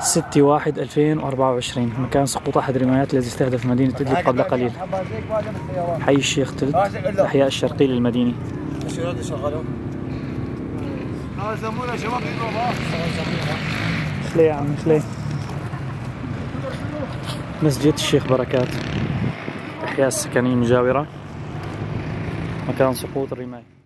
6 1 2024 مكان سقوط أحد الرمايات الذي استهدف مدينة إدلب قبل قليل. حي الشيخ تلت الأحياء الشرقي للمدينة. شلي يا عمي شلي. مسجد الشيخ بركات الأحياء السكنية المجاورة مكان سقوط الرماية.